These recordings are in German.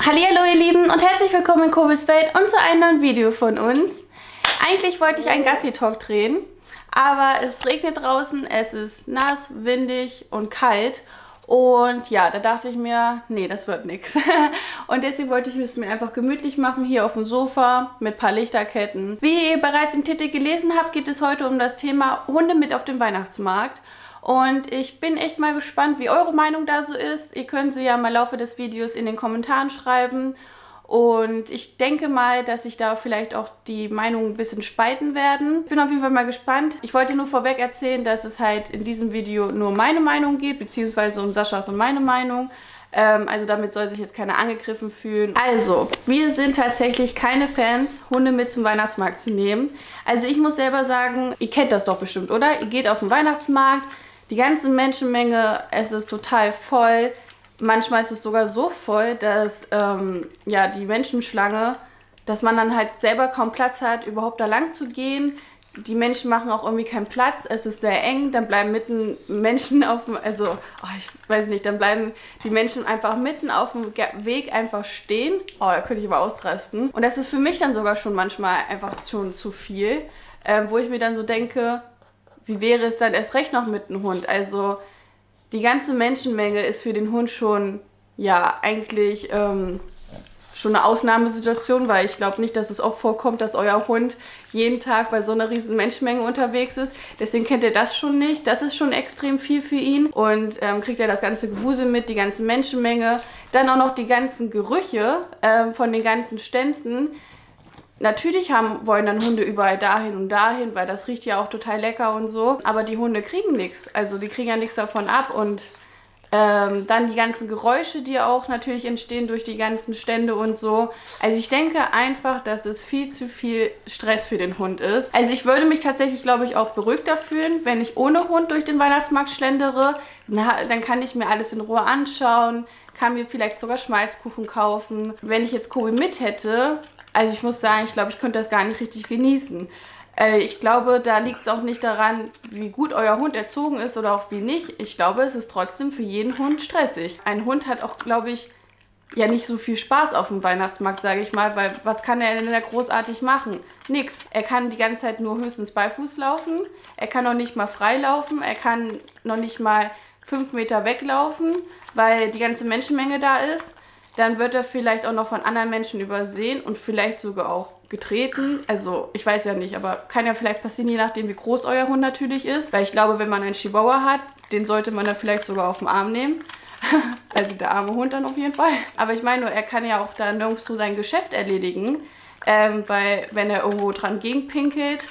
Hallo ihr Lieben und herzlich willkommen in Kobis Welt und zu einem neuen Video von uns. Eigentlich wollte ich einen Gassi-Talk drehen, aber es regnet draußen, es ist nass, windig und kalt und ja, da dachte ich mir, nee, das wird nichts. Und deswegen wollte ich es mir einfach gemütlich machen, hier auf dem Sofa mit ein paar Lichterketten. Wie ihr bereits im Titel gelesen habt, geht es heute um das Thema Hunde mit auf dem Weihnachtsmarkt. Und ich bin echt mal gespannt, wie eure Meinung da so ist. Ihr könnt sie ja mal im Laufe des Videos in den Kommentaren schreiben. Und ich denke mal, dass sich da vielleicht auch die Meinungen ein bisschen spalten werden. Ich bin auf jeden Fall mal gespannt. Ich wollte nur vorweg erzählen, dass es halt in diesem Video nur meine Meinung geht, beziehungsweise um Saschas und meine Meinung. Ähm, also damit soll sich jetzt keiner angegriffen fühlen. Also, wir sind tatsächlich keine Fans, Hunde mit zum Weihnachtsmarkt zu nehmen. Also ich muss selber sagen, ihr kennt das doch bestimmt, oder? Ihr geht auf den Weihnachtsmarkt, die ganze Menschenmenge, es ist total voll. Manchmal ist es sogar so voll, dass ähm, ja, die Menschenschlange, dass man dann halt selber kaum Platz hat, überhaupt da lang zu gehen. Die Menschen machen auch irgendwie keinen Platz, es ist sehr eng, dann bleiben mitten Menschen auf dem, also oh, ich weiß nicht, dann bleiben die Menschen einfach mitten auf dem Weg einfach stehen. Oh, da könnte ich aber ausrasten. Und das ist für mich dann sogar schon manchmal einfach schon zu viel, äh, wo ich mir dann so denke, wie wäre es dann erst recht noch mit einem Hund? Also die ganze Menschenmenge ist für den Hund schon, ja, eigentlich ähm, schon eine Ausnahmesituation, weil ich glaube nicht, dass es oft vorkommt, dass euer Hund jeden Tag bei so einer riesen Menschenmenge unterwegs ist. Deswegen kennt er das schon nicht. Das ist schon extrem viel für ihn und ähm, kriegt er das ganze Gewusel mit, die ganze Menschenmenge. Dann auch noch die ganzen Gerüche ähm, von den ganzen Ständen Natürlich haben, wollen dann Hunde überall dahin und dahin, weil das riecht ja auch total lecker und so. Aber die Hunde kriegen nichts. Also die kriegen ja nichts davon ab. Und ähm, dann die ganzen Geräusche, die auch natürlich entstehen durch die ganzen Stände und so. Also ich denke einfach, dass es viel zu viel Stress für den Hund ist. Also ich würde mich tatsächlich, glaube ich, auch beruhigter fühlen, wenn ich ohne Hund durch den Weihnachtsmarkt schlendere. Na, dann kann ich mir alles in Ruhe anschauen, kann mir vielleicht sogar Schmalzkuchen kaufen. Wenn ich jetzt Kobi mit hätte, also ich muss sagen, ich glaube, ich könnte das gar nicht richtig genießen. Äh, ich glaube, da liegt es auch nicht daran, wie gut euer Hund erzogen ist oder auch wie nicht. Ich glaube, es ist trotzdem für jeden Hund stressig. Ein Hund hat auch, glaube ich, ja nicht so viel Spaß auf dem Weihnachtsmarkt, sage ich mal, weil was kann er denn da großartig machen? Nix. Er kann die ganze Zeit nur höchstens beifuß laufen. Er kann noch nicht mal frei laufen. Er kann noch nicht mal fünf Meter weglaufen, weil die ganze Menschenmenge da ist dann wird er vielleicht auch noch von anderen Menschen übersehen und vielleicht sogar auch getreten. Also ich weiß ja nicht, aber kann ja vielleicht passieren, je nachdem wie groß euer Hund natürlich ist. Weil ich glaube, wenn man einen Chihuahua hat, den sollte man dann vielleicht sogar auf den Arm nehmen. also der arme Hund dann auf jeden Fall. Aber ich meine nur, er kann ja auch dann nirgendwo sein Geschäft erledigen. Ähm, weil wenn er irgendwo dran gegenpinkelt,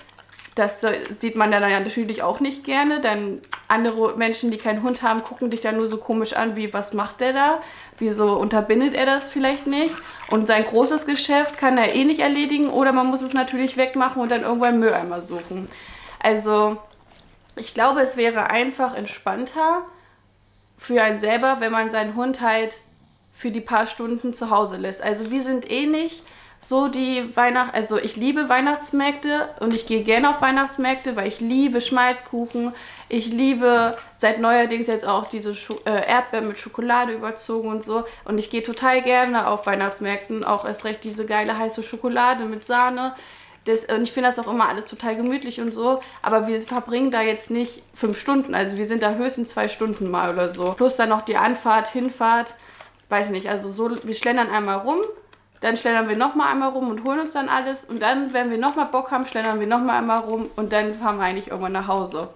das sieht man dann ja natürlich auch nicht gerne. Dann andere Menschen, die keinen Hund haben, gucken dich dann nur so komisch an, wie was macht der da? Wieso unterbindet er das vielleicht nicht? Und sein großes Geschäft kann er eh nicht erledigen oder man muss es natürlich wegmachen und dann irgendwo einen Mülleimer suchen. Also ich glaube, es wäre einfach entspannter für einen selber, wenn man seinen Hund halt für die paar Stunden zu Hause lässt. Also wir sind eh nicht so die Weihnacht, also ich liebe Weihnachtsmärkte und ich gehe gerne auf Weihnachtsmärkte, weil ich liebe Schmalzkuchen. Ich liebe seit neuerdings jetzt auch diese Scho äh, Erdbeeren mit Schokolade überzogen und so. Und ich gehe total gerne auf Weihnachtsmärkten, auch erst recht diese geile heiße Schokolade mit Sahne. Das, und ich finde das auch immer alles total gemütlich und so. Aber wir verbringen da jetzt nicht fünf Stunden. Also wir sind da höchstens zwei Stunden mal oder so. Plus dann noch die Anfahrt, Hinfahrt. Weiß nicht, also so, wir schlendern einmal rum, dann schlendern wir nochmal einmal rum und holen uns dann alles. Und dann, wenn wir nochmal Bock haben, schlendern wir nochmal einmal rum und dann fahren wir eigentlich irgendwann nach Hause.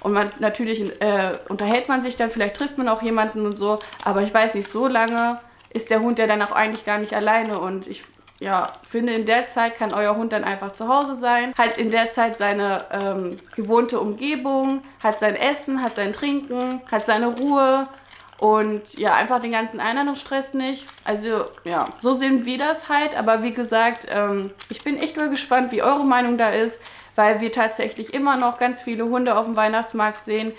Und man, natürlich äh, unterhält man sich dann, vielleicht trifft man auch jemanden und so. Aber ich weiß nicht, so lange ist der Hund ja dann auch eigentlich gar nicht alleine. Und ich ja, finde, in der Zeit kann euer Hund dann einfach zu Hause sein, hat in der Zeit seine ähm, gewohnte Umgebung, hat sein Essen, hat sein Trinken, hat seine Ruhe und ja, einfach den ganzen Einladungsstress nicht. Also ja, so sehen wir das halt. Aber wie gesagt, ähm, ich bin echt mal gespannt, wie eure Meinung da ist, weil wir tatsächlich immer noch ganz viele Hunde auf dem Weihnachtsmarkt sehen.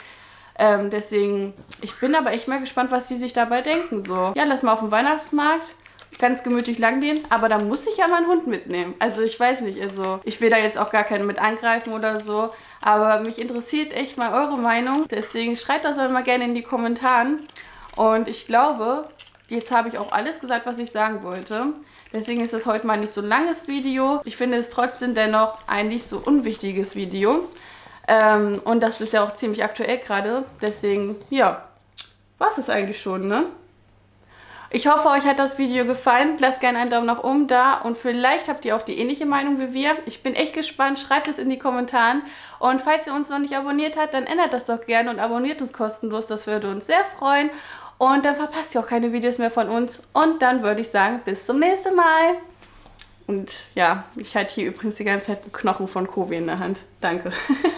Ähm, deswegen, ich bin aber echt mal gespannt, was sie sich dabei denken. So, ja, lass mal auf dem Weihnachtsmarkt ganz gemütlich lang gehen, aber da muss ich ja meinen Hund mitnehmen. Also ich weiß nicht, also ich will da jetzt auch gar keinen mit angreifen oder so, aber mich interessiert echt mal eure Meinung. Deswegen schreibt das mal gerne in die Kommentare. Und ich glaube, Jetzt habe ich auch alles gesagt, was ich sagen wollte. Deswegen ist es heute mal nicht so ein langes Video. Ich finde es trotzdem dennoch ein nicht so unwichtiges Video. Ähm, und das ist ja auch ziemlich aktuell gerade. Deswegen, ja, war es eigentlich schon, ne? Ich hoffe, euch hat das Video gefallen. Lasst gerne einen Daumen nach oben da und vielleicht habt ihr auch die ähnliche Meinung wie wir. Ich bin echt gespannt. Schreibt es in die Kommentare. Und falls ihr uns noch nicht abonniert habt, dann ändert das doch gerne und abonniert uns kostenlos. Das würde uns sehr freuen. Und dann verpasst ihr auch keine Videos mehr von uns. Und dann würde ich sagen, bis zum nächsten Mal. Und ja, ich halte hier übrigens die ganze Zeit einen Knochen von Kobe in der Hand. Danke.